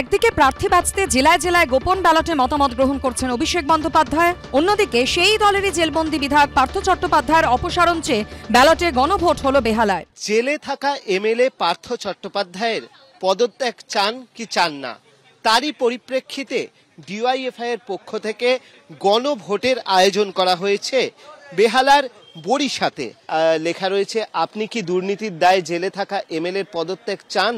একদিকে প্রার্থী বাঁচতে জেলায় জেলায় গোপন ব্যালটে মতামত গ্রহণ করছেন অভিষেক বন্দ্যোপাধ্যায়, অন্যদিকে সেই দলেরই জেলবন্দি বিধায়ক পার্থ চট্টোপাধ্যায়ের অপসারণ চেয়ে ব্যালটে গণভোট হলো বেহালায়। জেলে থাকা এমএলএ পার্থ চট্টোপাধ্যায়ের পদত্যাগ চান কি চান না, তারই পরিপ্রেক্ষিতে ডিওয়াইএফআই এর পক্ষ থেকে গণভোটের আয়োজন করা হয়েছে বেহালার বরিশাতে। লেখা রয়েছে, আপনি কি দুর্নীতির দায়ে জেলে থাকা এমএলএ পদত্যাগ চান?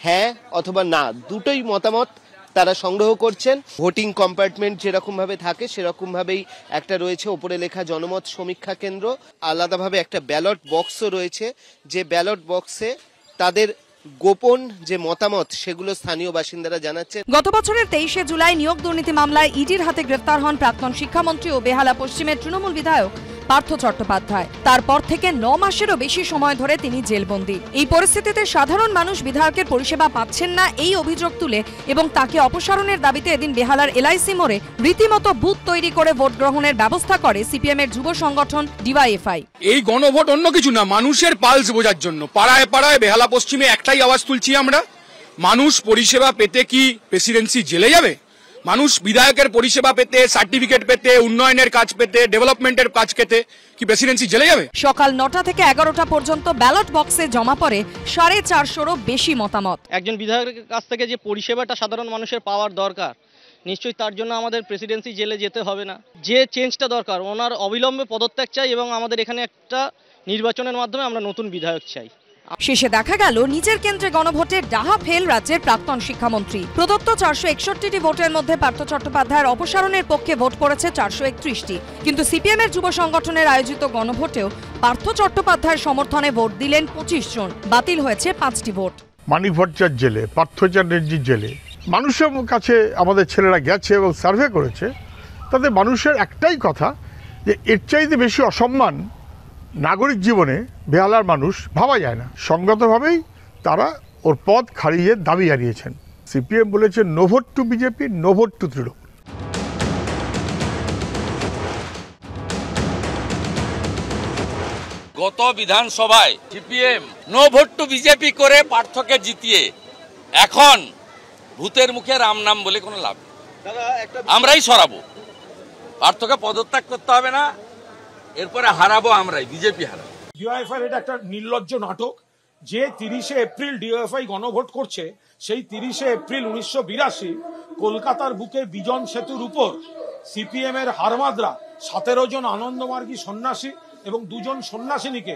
হ্যাঁ অথবা না, দুটোই মতামত তারা সংগ্রহ করছেন। ভোটিং কম্পার্টমেন্ট যেরকম ভাবে থাকে সেরকম ভাবেই একটা রয়েছে। ওপরে লেখা জনমত সমীক্ষা কেন্দ্র। আলাদাভাবে একটা ব্যালট বক্সও রয়েছে। যে ব্যালট বক্সে তাদের গোপন যে মতামত, সেগুলো স্থানীয় বাসিন্দারা জানাচ্ছেন। গত বছরের তেইশে জুলাই নিয়োগ দুর্নীতি মামলায় ইডির হাতে গ্রেফতার হন প্রাক্তন শিক্ষামন্ত্রী ও বেহালা পশ্চিমের তৃণমূল বিধায়ক। পার্থ চট্টোপাধ্যায়। তারপর থেকে ন মাসেরও বেশি সময় ধরে তিনি জেলবন্দী। এই পরিস্থিতিতে সাধারণ মানুষ বিধায়কের পরিষেবা পাচ্ছেন না এই অভিযোগ তুলে এবং তাকে অপসারণের দাবিতে এদিন বেহালার এলআইসি মোড়ে রীতিমতো বুথ তৈরি করে ভোট গ্রহণের ব্যবস্থা করে সিপিএম এর যুব সংগঠন ডিওয়াইএফআই। এই গণভোট অন্য কিছু না, মানুষের পালস বোঝার জন্য। পাড়ায় পাড়ায় বেহালা পশ্চিমে একটাই আওয়াজ তুলছি আমরা। মানুষ পরিষেবা পেতে কি প্রেসিডেন্সি জেলে যাবে? মানুষ বিধায়কের পরিষেবা পেতে সার্টিফিকেট পেতে উন্নয়নের কাজ পেতে ডেভেলপমেন্টের কাজ পেতে কি প্রেসিডেন্সি জেলে যাবে? সকাল নটা থেকে এগারোটা পর্যন্ত ব্যালট বক্সে জমা পড়ে সাড়ে চারশোরও বেশি মতামত। একজন বিধায়কের কাছ থেকে যে পরিষেবাটা সাধারণ মানুষের পাওয়ার দরকার নিশ্চয়ই তার জন্য আমাদের প্রেসিডেন্সি জেলে যেতে হবে না। যে চেঞ্জটা দরকার ওনার অবিলম্বে পদত্যাগ চাই এবং আমাদের এখানে একটা নির্বাচনের মাধ্যমে আমরা নতুন বিধায়ক চাই। শেষে দেখা গেল নিজের কেন্দ্রে গণভোটে ডাহা ফেল রাজ্যের প্রাক্তন শিক্ষামন্ত্রী। প্রদত্ত চারশো একষট্টিটি ভোটের মধ্যে পার্থ চট্টোপাধ্যায়ের অপসারণের পক্ষে ভোট পড়েছে চারশো একত্রিশটি। কিন্তু সিপিএম এর যুব সংগঠনের আয়োজিত গণভোটেও পার্থ চট্টোপাধ্যায়ের সমর্থনে ভোট দিলেন পঁচিশ জন। বাতিল হয়েছে পাঁচটি ভোট। মানিক জেলে পার্থ চ্যাটার্জির জেলে। মানুষের কাছে আমাদের ছেলেরা গেছে এবং সার্ভে করেছে। তাদের মানুষের একটাই কথা যে, এর চাইতে বেশি অসম্মান নাগরিক জীবনে বেহালার মানুষ ভাবা যায় না। সঙ্গতভাবেই তারা ওর পদ খারিয়ে দাবি জানিয়েছেন। সিপিএম বলেছে no vote to BJP no vote to Trinamool. গত বিধানসভায় CPM no vote to BJP করে পার্থকে জিতিয়ে এখন ভূতের মুখে রাম নাম বলে কোনো লাভ নেই। আমরাই সরাবো। পার্থকে পদত্যাগ করতে হবে না। এরপরে হারাবো আমরাই, বিজেপি হারাবো। ডিওএফআই এটা একটা নির্লজ্জ নাটক। যে তিরিশে এপ্রিল ডিওএফআই গণভোট করছে, সেই তিরিশে এপ্রিল উনিশশো বিরাশি কলকাতার বুকে বিজন সেতুর উপর সিপিএম এর হারমাদরা সতেরো জন আনন্দমার্গী সন্ন্যাসী এবং দুজন সন্ন্যাসিনীকে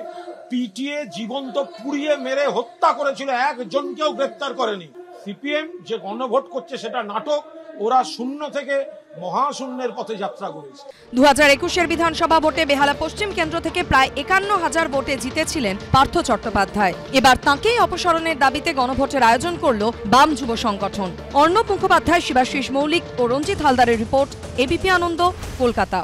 পিটিয়ে জীবন্ত পুড়িয়ে মেরে হত্যা করেছিল, একজনকেও গ্রেপ্তার করেনি। সিপিএম যে গণভোট করছে, সেটা নাটক। ওরা শূন্য থেকে মহাশূন্যের পথে যাত্রা করেছে। দু হাজার একুশের বিধানসভা ভোটে বেহালা পশ্চিম কেন্দ্র থেকে প্রায় একান্ন হাজার ভোটে জিতেছিলেন পার্থ চট্টোপাধ্যায়। এবার তাঁকেই অপসারণের দাবিতে গণভোটের আয়োজন করল বাম যুব সংগঠন। অর্ণব মুখোপাধ্যায়, শিবাশিস মৌলিক ও রঞ্জিত হালদারের রিপোর্ট এবিপি আনন্দ, কলকাতা।